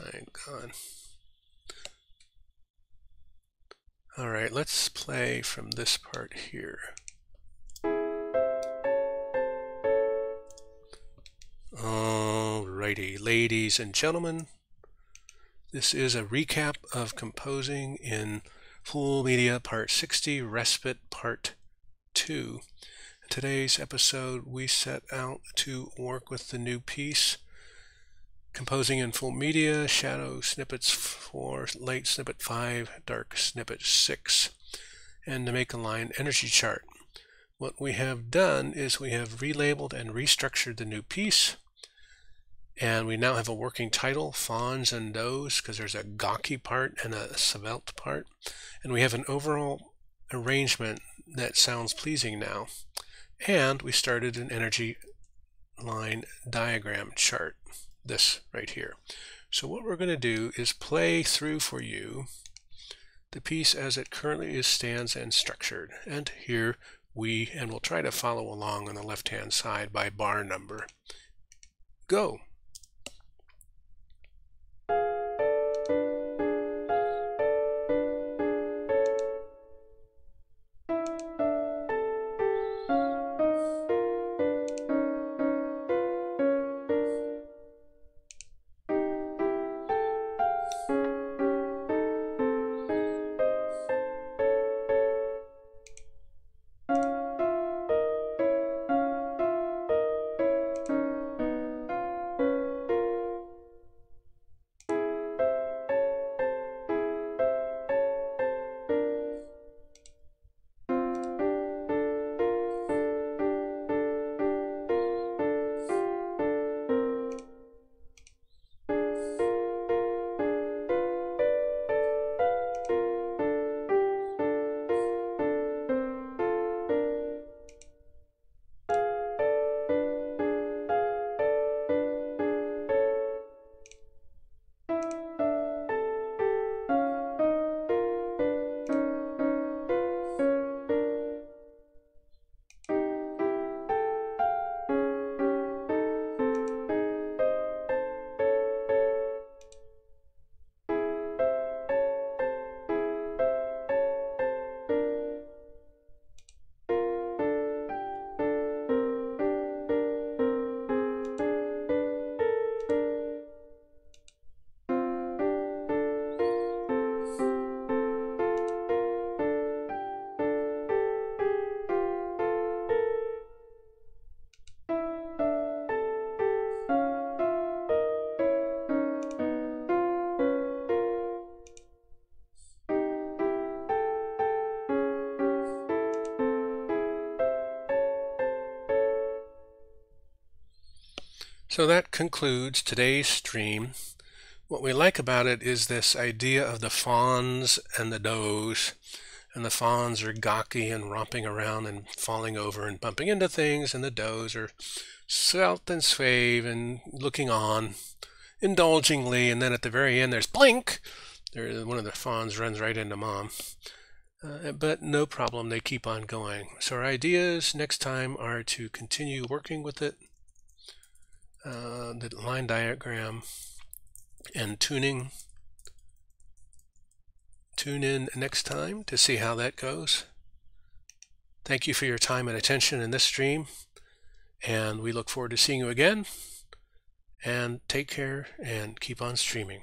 My God. All right, let's play from this part here. Alrighty, ladies and gentlemen, this is a recap of composing in Full Media Part 60, Respite Part 2. In today's episode, we set out to work with the new piece, composing in full media, shadow snippets 4, light snippet 5, dark snippet 6, and to make a line energy chart. What we have done is we have relabeled and restructured the new piece, and we now have a working title, Fawns and Does, because there's a gawky part and a svelte part. And we have an overall arrangement that sounds pleasing now. And we started an energy line diagram chart, this right here. So what we're going to do is play through for you the piece as it currently is stands and structured. And here we, and we'll try to follow along on the left-hand side by bar number. Go! So that concludes today's stream. What we like about it is this idea of the fawns and the does. And the fawns are gawky and romping around and falling over and bumping into things, and the does are svelte and swave and looking on indulgingly. And then at the very end, there's blink. There, one of the fawns runs right into mom. Uh, but no problem, they keep on going. So our ideas next time are to continue working with it uh, the line diagram and tuning. Tune in next time to see how that goes. Thank you for your time and attention in this stream, and we look forward to seeing you again. And take care and keep on streaming.